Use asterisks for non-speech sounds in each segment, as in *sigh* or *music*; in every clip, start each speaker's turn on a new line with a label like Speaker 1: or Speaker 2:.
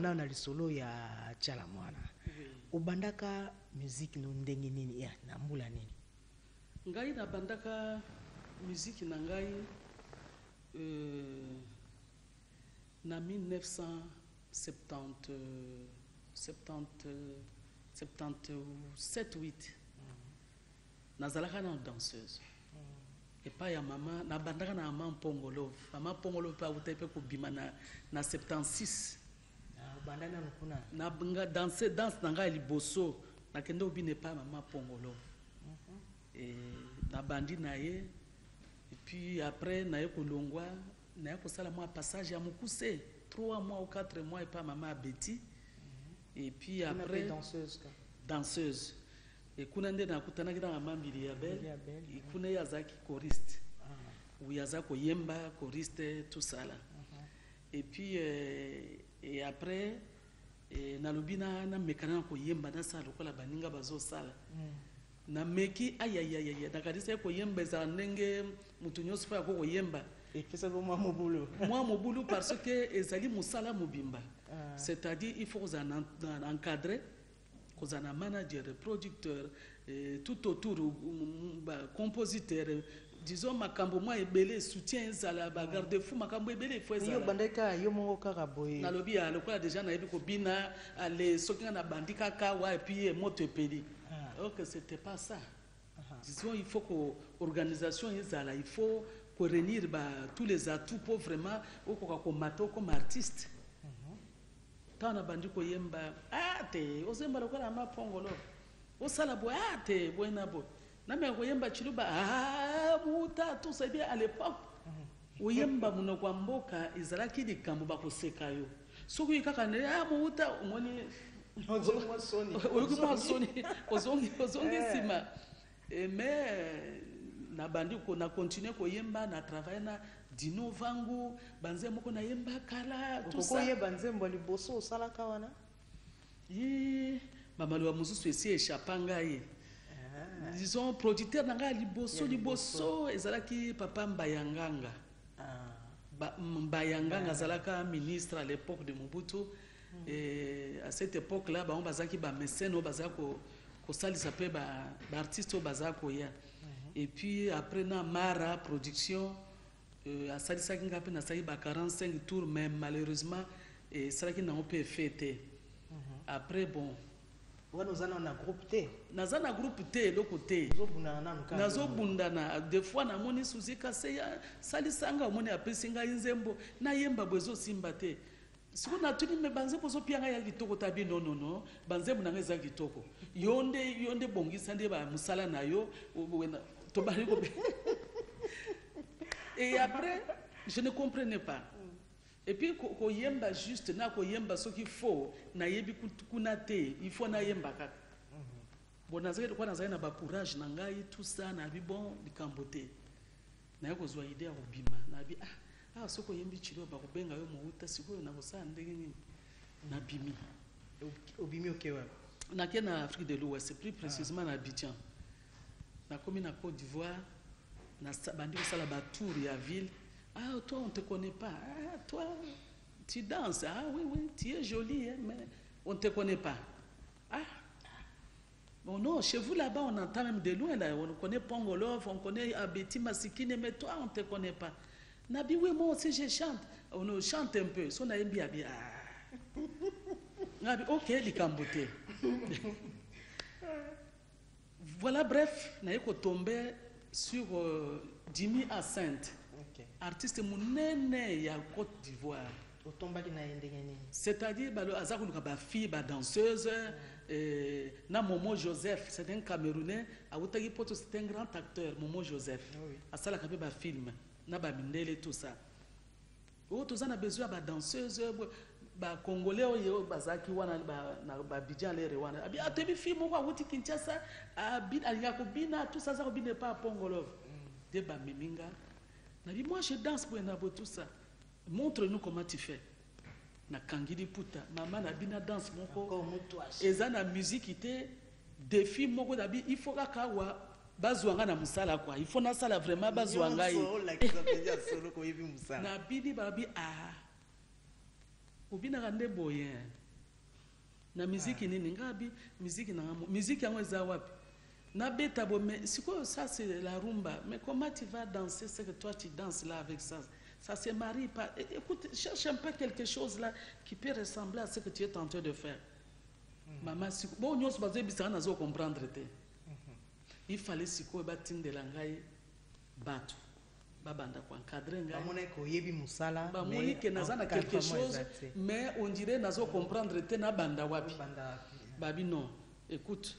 Speaker 1: nayo na lisolo ya tiala mwana. Obandaka musique no ndenge nini? Ya na mbula nini?
Speaker 2: Ngai nabandaka muziki na ngai euh, na 1970 70 77 8 nazalaka na danseuse. Epai ya mama nabandaka na mama mpongolove mama mpongolove mpe awutai mpe kobima na, na 76
Speaker 1: Ah, obanda nano kuna
Speaker 2: na nga danse danse na ngai ya liboso. Nakende obina epai mama pongolo. E, nabandi na ye. Epuis après naye kolongwa. Naye kosala mwa passage ya mokuse. 3 mois ou 4 mois epai mama ya beti. Epuis
Speaker 1: kuna mpe
Speaker 2: après
Speaker 1: danseuse
Speaker 2: danseuse. Ekuna nde nakutanaki na mama mbili ya bel.
Speaker 1: Mbili ya Belle,
Speaker 2: ekuna ye azalaki choriste.
Speaker 1: Ah,
Speaker 2: uye aza koyemba choriste tosala et puis euh, et après eh, nalobi na namekana na koyemba nasala lokola baninga bazosala
Speaker 1: mm.
Speaker 2: nameki ayayayaya nakanisa ye koyemba ezala ndenge moto nyonso mpo yako koyemba
Speaker 1: mwa mobulu
Speaker 2: mwa mobulu parce que ezali mosala mobimba
Speaker 1: Ah.
Speaker 2: c'est-à-dire il faut kozala na- encadré kozala na manager producteur eh, tout autour bacompositeur disons makambo mwa ebele soutien ezala bagarde fou makambo ebele ifo
Speaker 1: yo
Speaker 2: ezala.
Speaker 1: Obandaki kaka yo moko kaka boye.
Speaker 2: Nalobi ya lokola deja nayebi kobina ale soki nga nabandi kaka wa epui moto epeli.
Speaker 1: Ah.
Speaker 2: donc c'était pas ça. Disons il faut que organisation ezala il faut koréunir ba tous les atouts po vraiment okoka komata okoma artiste. Ntango nabandi koyemba a te ozemba lokola mapongolo osala boye a te boye na boye nameka koyemba chiluba a muta tosabi à l'époque. Oyemba monoko ya mboka ezalaki likambo bakoseka yo. Soki oyi kaka nde a mouta omoni
Speaker 1: Ozongi. mwa soni. *laughs*
Speaker 2: oyoki mwa soni. Ozongi ozongi
Speaker 1: Eh.
Speaker 2: nsima Eh, mais nabandi ko- na continue koyemba na travaille na dino vangu. Banze moko nayemba kala tout
Speaker 1: okoki
Speaker 2: ça
Speaker 1: oyeba nzembo ya liboso osalaka wana
Speaker 2: Ye, bamaloba mosusu esi échappa ngai
Speaker 1: Ah.
Speaker 2: Disons producteur na ngai ya liboso. liboso ezalaki papa mbayanganga.
Speaker 1: Ah.
Speaker 2: Ba- mbayanganga azalaka ministre à l'époque de mobutu. Et à cette époque là bango bazalaki bamécène oyo bazala ko- kosalisa mpe ba- baartiste oyo bazala koya. Et puis après na mara production euh, asalisaki nga mpe nasalaki ba 45 tours mais malheureusement esalaki nango mpe efe te après bon
Speaker 1: wana oza nano na groupe te
Speaker 2: naza na groupe te eloko te nazobundana des fois namoni susi kase ya salisanga omoni apesi ngai nzembo nayemba bo ezosimba te. Siko natuni me banzembo ozopia ngai ya kitoko tabi nonono banzembo na ngai eza kitoko. Yo nde yo nde bongisa nde bamosala na yo tobali kobe *laughs* et après je ne comprenais pas et puis ko- koyemba juste na koyemba soki faux nayebi kuna te faut nayemba kaka bon nazali lokola nazali na bacourage na ngai tout ça nayebi bon likambo te. Naye kozwa ide ya kobima nayebi ah, ah soki oyembi chilo bakobenga yo mouta sikoyo nakosala ndenge nini? Nabimi.
Speaker 1: Obimi oke wapi?
Speaker 2: Nake na afrique de l'ouest plus précisément na abidjan. Nakomi na côte d'ivoire bandi kosala batour ya ville ah toi on te connaît pas ah toi tu danses ah oui oui tu es jolie hein, mais on te connaît pas ah Bon, non, chez vous là-bas, on entend même de loin, on connaît Pongolov, on connaît Abeti Masikine, mais toi, on ne te connaît pas. Nabi, oui, moi aussi, je chante. On chante un peu. Son aime bien, bien. Ah. Nabi, ok, likambote. voilà, bref, naye tombé sur euh, Jimmy Ascent,
Speaker 1: Ok.
Speaker 2: artiste monene ya Côte d'Ivoire.
Speaker 1: otombaki na ye ndenge nini?
Speaker 2: C'est-à-dire, bah, aza koluka bafille badanseuse eh, na momo joseph c'est un camerounais awutaki c'est un grand acteur momo joseph.
Speaker 1: Ah oui.
Speaker 2: asalaka mpe bafilme na bamindele tout ça. Oyo toza na besoin ya badanseuse bacongolais oyo bazalaki wana ba- na babidjan lere wana. Abi atebi fille moko awuti kinshasa abi- alingaka kobina tout ça aza kobina epa apongolov nde bameminga nabi moi je danse boye na bo tout ça montre nous comment tu fais. Nakangi liputa mama nabi na danse moko. Eza na muziki te defi moko. Nabi il faut kaka awa bazwa nga na mosala kwa il faut nasala vraiment bazwa ngai nabini balobi a obinaka nde boye. Na miziki nini? Nga abi miziki nanga miziki yango eza wapi nabeta bo mais sikoyo ça c'est la rumba. Mais comment tu vas danser ce que toi tu danses là avec ça? Ça se marie pas. Écoute cherche un peu quelque chose là qui peut ressembler à ce que tu es en train de faire. Mama siko bo nyonso bazoyebisaka nazo comprendre te. Il fallait sikoyo batindela ngai bato. Babanda koencadre ngai.
Speaker 1: Bamonaki oyebi mosala
Speaker 2: bamoni ke naza na quelque chose mais on dirait nazo comprendre te nabanda wapi. Babi non. Écoute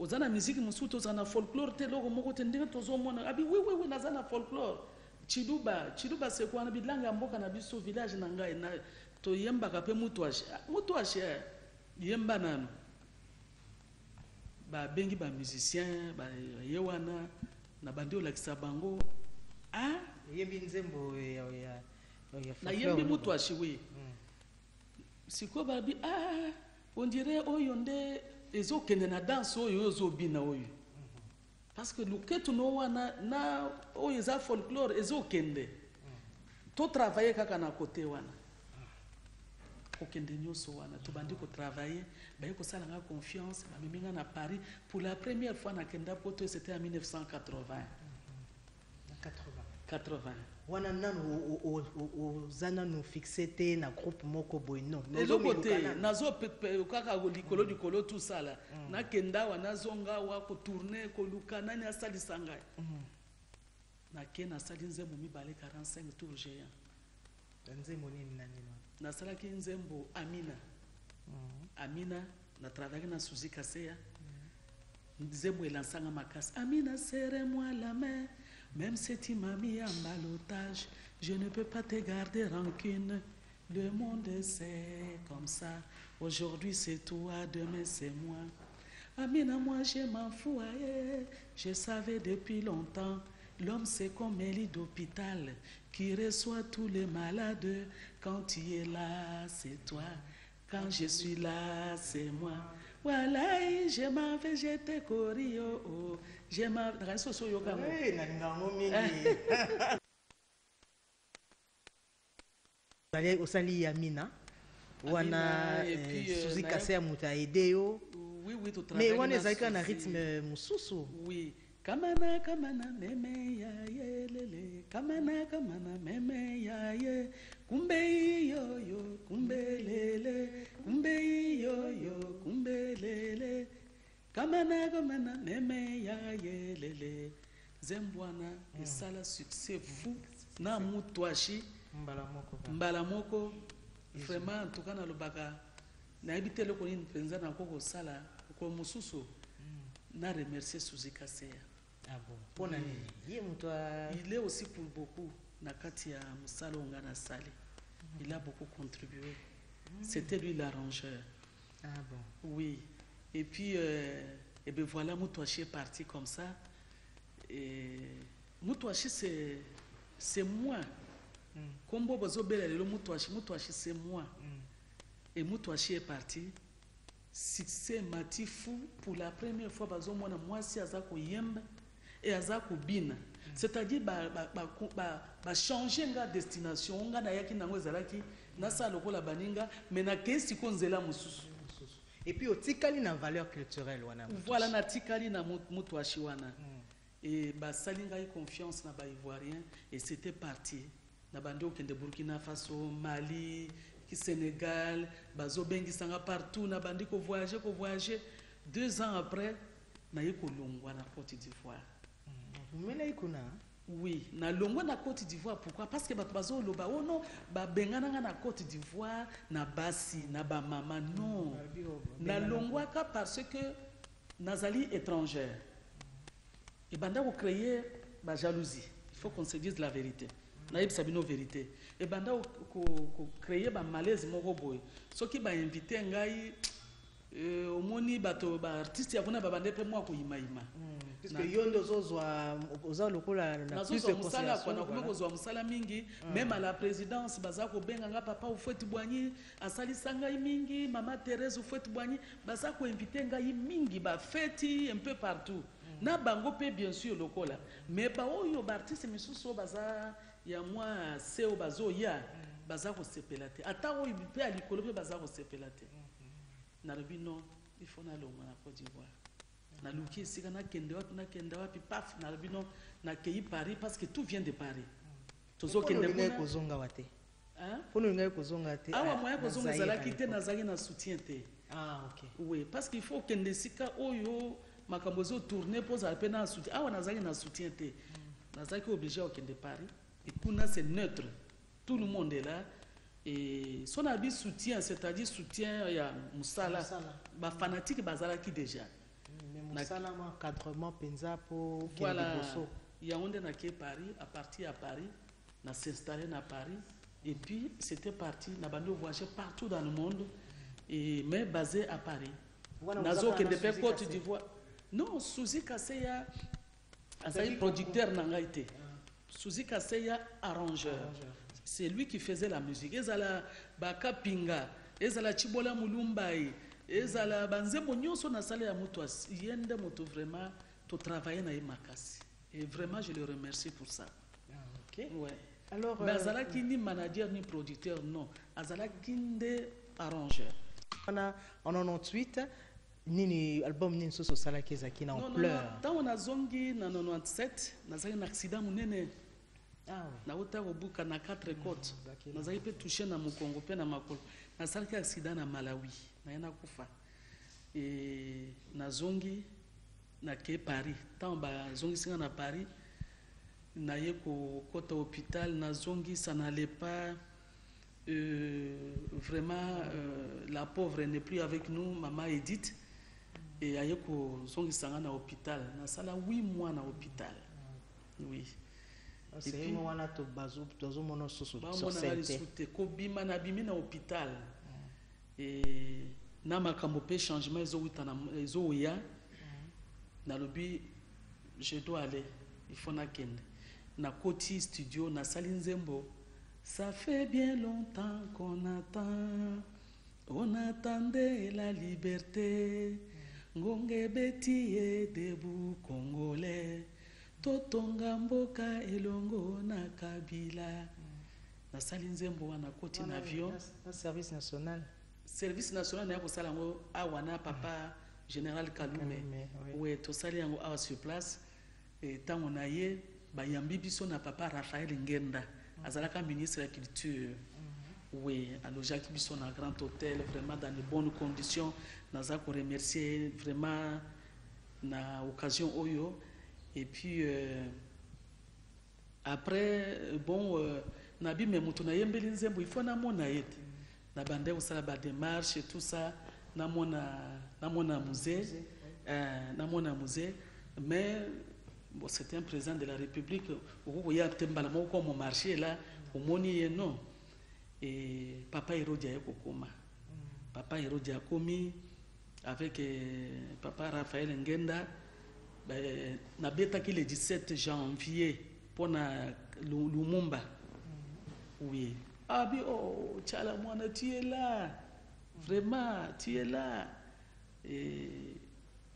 Speaker 2: oza na musike mosusu toza na folklore te eloko moko te ndenge tozomona. Abi wiwiwi naza na folklore. Chiduba chiduba sekwana bilanga ya mboka na biso village na ngai na toyembaka mpe mutuashe mutuashe yemba nano babengi bamusicien baye wana na bandi olakisa bango. Ah?
Speaker 1: Oyebi nzembo
Speaker 2: nayembi mutu ashiwe sikoyo babi ah ondire oyo nde ezokende na danse oyo oyo ozobina oyo. Parce que luketu no wana na oyo eza folklore ezokende. Totravaille kaka na kote wana. Kokende nyonso wana tobandi kotravaille baye kosala nga confiance bamemi nga na paris. Pour la première fois nakenda poto c'était en 1980
Speaker 1: na 80
Speaker 2: 80
Speaker 1: wana nanu oza fixe te na groupe moko boye non.
Speaker 2: Eloko te nazo kaka likolo likolo tosala nakenda awa nazonga awa kotourne koluka nani asalisa ngai?
Speaker 1: Mhm.
Speaker 2: nake nasali nzembo mibale 45 tour géant.
Speaker 1: Nzembo nini
Speaker 2: nasalaki nzembo amina.
Speaker 1: Mhm.
Speaker 2: amina na suzi kaseya. Nzembo elansanga makasi. Amina sere moi la main même si tu m'as mis en balotage je ne peux pas te garder rancune le monde c'est comme ça aujourd'hui c'est toi demain c'est moi amina moi je m'en fous aïe. je savais depuis longtemps L'homme, c'est comme un d'hôpital qui reçoit tous les malades. Quand tu es là, c'est toi. Quand je suis là, c'est moi. Voilà, je m'en vais, je te corrie, oh, oh. Je m'en vais. Nakanisi oso oyoka yango.
Speaker 1: Eh, mingi Osali- osali yamina wana
Speaker 2: euh, na-
Speaker 1: kase ya moto aide yo
Speaker 2: Oui, oui, tu
Speaker 1: mais wana
Speaker 2: na
Speaker 1: ezalaki kaka na
Speaker 2: susi.
Speaker 1: rythme mosusu
Speaker 2: Oui. Kamana, kamana, meme ya ye lele. Kamana, kamana, meme ya ye. Kumbe yo yo, kumbe lele. Kumbe yo yo, kumbe lele. Kamana, kamana, meme ya ye lele. Zembwana esala succès fou na mutu ashi.
Speaker 1: Mbala moko kaka.
Speaker 2: mbala moko. Vraiment en tout cas nalobaka nayebi te eloko nini mpenza nako kosala ko mosusu. Na remercier suzi kaseya.
Speaker 1: Bon, mpona nini? Ye moto a-
Speaker 2: il est aussi pour beaucoup na kati ya mosala nga nasali. Il a beaucoup contribué. C'était lui l'arrangeur.
Speaker 1: Ah bon.
Speaker 2: Oui et puis euh, et ben voilà Moutouachi est parti comme ça. Et Moutouachi c'est moi.
Speaker 1: Mm,
Speaker 2: kombo bazobela lelo Moutouachi Moutouachi c'est moi.
Speaker 1: Mm.
Speaker 2: et Moutouachi est parti. Succès mati fou pour la première fois bazomona mwasi aza koyemba e aza kobina c'est-à-dire bachange ba, ba, ba, bachange nga destination nga nayaki nango ezalaki nasala lokola baninga me nakei siko nzela mosusu
Speaker 1: et puis otikali na valeur culturelle wana
Speaker 2: voilà natikali na Mou- Moutouachi wana.
Speaker 1: Mm.
Speaker 2: e basali ngai confiance na baivoirien et c'était parti. Na bandi okende burkina faso mali sénégal bazobengisanga partout na bandi kovoyage kovoyage deux ans après naye kolongwa na côte d'ivoire.
Speaker 1: Omelai kuna
Speaker 2: oui nalongwa na côte d'ivoire. Pourquoi? Parce que bato bazoloba o non babengananga na côte d'ivoire na basi na bamama non. Nalongwaka parce que nazali étrangère. Ebanda kocréer bajalousie il faut qu'on se dise la vérité. Nayebisa bino vérité. Ebanda kocréer bamalaise moko boye. Soki bainvite ngai euh, omoni bato baartiste ya kuna babande mpe mwa koyimayima.
Speaker 1: Mm, puisque yo nde ozozwa oza lokola
Speaker 2: nazozwa mosala kwa nakomi kozwa mosala mingi. Meme à la présidence baza kobenga nga papa ofeti bwanyi asalisa ngai mingi. Mama thérèse ofeti bwanyi baza koinvite ngai mingi bafeti un peu partout. Na bango mpe bien sûr lokola. Mais baoyo baartiste misusu oyo baza ya mwa se oyo bazoya baza kosepela te. Ata oyo mpe ya likolo mpe baza kosepela te. Nalobi non faut nalongwa na côte d'ivoire naluki esika nakende wapi nakende wapi paf nalobi non nakei paris parce que tout vient de paris. Tozokende
Speaker 1: olingai
Speaker 2: kuna.
Speaker 1: kozonga wa te.
Speaker 2: Hein?
Speaker 1: mpona olingai kozonga te.
Speaker 2: Awa
Speaker 1: ah,
Speaker 2: moya
Speaker 1: na
Speaker 2: kozonga
Speaker 1: Zaïre
Speaker 2: ezalaki
Speaker 1: à
Speaker 2: te
Speaker 1: l'époque.
Speaker 2: nazalaki na soutien te.
Speaker 1: Ah ok.
Speaker 2: Oui parce qu'il faut okende esika oyo makambo ezotourne mpo ozala mpe na soutien. Awa nazalaki na soutien te. Nazalaki obligé okende paris. C'est neutre. Tout le monde est là. Et so na bi soutien c'est-à-dire soutien ya mosala. Bafanatike bazalaki déjà
Speaker 1: mais
Speaker 2: Na-
Speaker 1: mosala ma encadrement mpenza mpo
Speaker 2: voilà. Yango nde nakei paris à partir ya paris na s'installer na paris. Et puis c'était parti na bandi voyager partout dans le monde et mais basé à paris. Nazokende mpe côte d'ivoire. Non suzi kaseya azali
Speaker 1: Azali
Speaker 2: producteur na ngai te suzi kaseya arrangeur. C'est lui qui faisait la musique. Ezala bakapinga ezala chibola mulumbai ezala banzembo nyonso nasala ya moto ye nde moto vraiment totravaille na ye makasi. Et vraiment je le remercie pour ça.
Speaker 1: Ah,
Speaker 2: ouais.
Speaker 1: alors
Speaker 2: mais
Speaker 1: euh,
Speaker 2: azalaki ni manager ni producteur non. Azalaki nde arrangeur.
Speaker 1: Wana en 98 nini album nini soso osalaki ezalaki na ampleur.
Speaker 2: ntango nazongi na 97 nazalaki na accident monene.
Speaker 1: Ah
Speaker 2: nauta kobuka na 4 côte
Speaker 1: bakeli.
Speaker 2: nazalaki mpe touche na mokongo mpe na makolo nasalaki accident na malawi. Naye nakufa e, nazongi nakei paris. Ntango bazongisinga na paris. Naye kokɔta hôpital nazongi ça n'allait pas euh, vraiment euh, la pauvre n'est plus avec nous mama edith. E aye kozongisanga na hôpital nasala 8 mois na hôpital oui
Speaker 1: wana tozomona
Speaker 2: bamona
Speaker 1: te.
Speaker 2: na hôpital. Na makambo mpe changement nalobi je dois aller. Il faut nakende nakoti studio nasali nzembo. Ça fait bien longtemps qu'on attend. On attendait la liberté. Ngonga ebeti ye debu congolais totonga mboka elongo na kabila. Nasali nzembo wana koti na avion
Speaker 1: na service national.
Speaker 2: Service national na ya kosala yango awa na papa général kalume.
Speaker 1: Oui.
Speaker 2: we tosali yango awa sur place. Ntango na ye bayambi biso na papa raphaël ngenda. Azalaka ministre ya culture. We alojaki biso na grand hôtel vraiment dans de bonnes conditions. Naza koremercier vraiment na occasion oyo et puis euh, après bon euh, nabime moto nayembeli nzembo il faut namona ye te. Na bande kosala badémarche tout ça namona namona musée euh, namona musée. Mais bon, c'était un président de la république okokoya te mbala moko komo marché la omoni ye non. E papa hérodi aye kokoma. Papa hérodi akomi avec euh, papa raphaël ngenda nabetaki le 17 janvier mpona Lu- lumumba. Oui. Abi oh tchala mwana tu es là. Vraiment tu es là. Et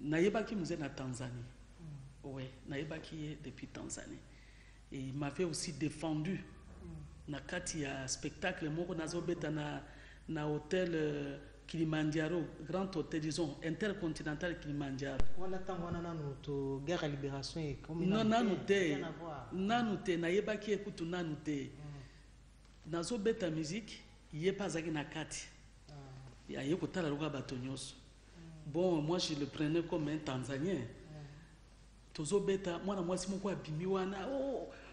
Speaker 2: nayebaki mzee na tanzanie. Ouais nayebaki ye depuis tanzanie. Et il m'avait aussi défendu. Na kati ya spectacle moko nazobeta na, na hôtel euh, kilimanjaro grand hôtel disons intercontinental kilimanjaro.
Speaker 1: Ntango wana nanu to guerre libération
Speaker 2: non
Speaker 1: à
Speaker 2: nanu te nayebaki ekutu nanu te nazobeta musique ye mpe azalaki na kati aye kotala lokola bato nyonso bon moi je le prenais comme un tanzanien. Tozobeta mwana mwasi moko abimi wana oh, eh, eh,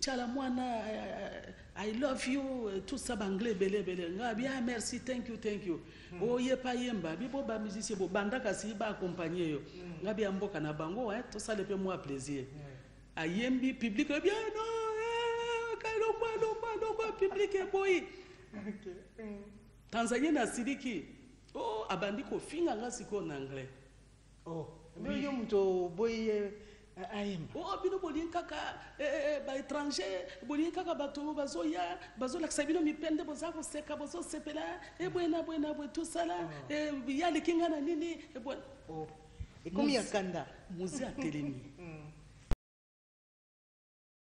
Speaker 2: tiala mwana eh, i love you eh, tout ça banglais ebele ebele nga abi ah merci thank you thank you. O ye pa yemba bibo bamusicien bobanda kasi baakompagne yo. Nga bia mboka na bango eh, tosala mpe mwa plaisir. Ayembi public ebi non eh, kalongwa longwa longwa public eboyi tanzanie nasiliki o abandi kofinga nga sikoyo na anglais.
Speaker 1: Oh yo moto oboyi ye ayemba
Speaker 2: o bino bolingi kaka eh, eh, baétranger bolingi kaka bato bazoya bazolakisa bino mipende boza koseka bozosepela. Ebwe na bwe tosala eh, ya leki nga na nini? Ebwe
Speaker 1: oh. Ekomi ya kanda?
Speaker 2: Muze atelemi. *laughs*
Speaker 1: Mm.